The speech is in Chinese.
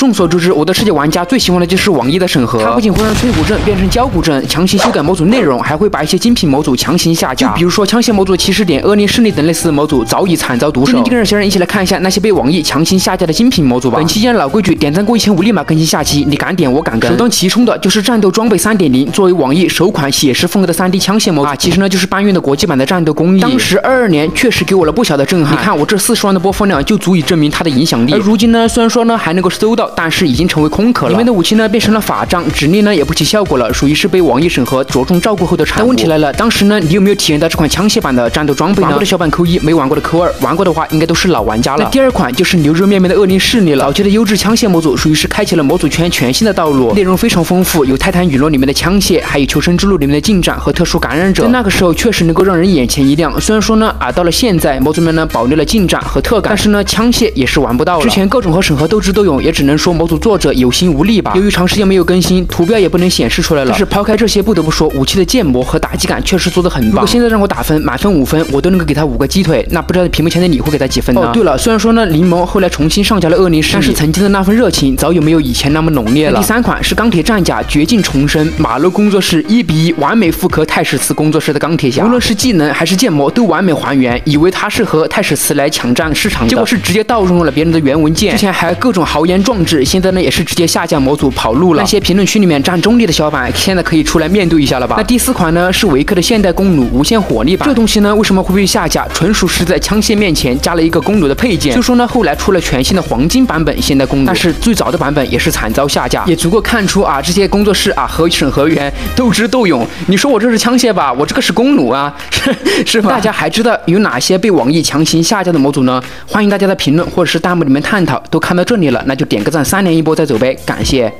众所周知，我的世界玩家最喜欢的就是网易的审核，它不仅会让脆骨症变成胶骨症，强行修改模组内容，还会把一些精品模组强行下架。就比如说枪械模组起始点、恶灵势力等类似的模组，早已惨遭毒手。今天就跟着小人一起来看一下那些被网易强行下架的精品模组吧。本期依然老规矩，点赞过一千五立马更新下期，你敢点我敢跟。首当其冲的就是战斗装备三点零，作为网易首款写实风格的三 D 枪械模组啊，其实呢就是搬运的国际版的战斗工艺。当时二二年确实给我了不小的震撼。你看我这四十万的播放量就足以证明它的影响力。而如今呢，虽然说呢还能够搜到，但是已经成为空壳了。里面的武器呢变成了法杖，指令呢也不起效果了，属于是被网易审核着重照顾后的产物。但问题来了，当时呢你有没有体验到这款枪械版的战斗装备呢？玩过的小板扣一，没玩过的扣二，玩过的话应该都是老玩家了。那第二款就是牛肉面面的恶灵势力了。早期的优质枪械模组属于是开启了模组圈全新的道路，内容非常丰富，有泰坦陨落里面的枪械，还有求生之路里面的近战和特殊感染者。在那个时候确实能够让人眼前一亮。虽然说呢啊到了现在模组们呢保留了近战和特感，但是呢枪械也是玩不到了。之前各种和审核斗智斗勇，也只能说模组作者有心无力吧。由于长时间没有更新，图标也不能显示出来了。但是抛开这些，不得不说武器的建模和打击感确实做得很棒。如果现在让我打分，满分五分，我都能够给他五个鸡腿。那不知道屏幕前的你会给他几分呢？哦，对了，虽然说呢柠檬后来重新上架了恶灵势力，但是曾经的那份热情早有没有以前那么浓烈了。第三款是钢铁战甲绝境重生，马路工作室一比一完美复刻泰史慈工作室的钢铁侠，无论是技能还是建模都完美还原。以为他是和泰史慈来抢占市场，结果是直接盗用了别人的原文件。之前还各种豪言壮志，现在呢也是直接下架模组跑路了。那些评论区里面站中立的小板，现在可以出来面对一下了吧？那第四款呢是维克的现代弓弩无限火力版，这东西呢为什么会被下架？纯属是在枪械面前加了一个弓弩的配件。就说呢后来出了全新的黄金版本现代弓弩，但是最早的版本也是惨遭下架，也足够看出啊这些工作室啊和审核员斗智斗勇。你说我这是枪械吧？我这个是弓弩啊，是 是吧？大家还知道有哪些被网易强行下架的模组呢？欢迎大家在评论或者是弹幕里面探讨。都看到这里了，那就点个赞，三连一波再走呗，感谢。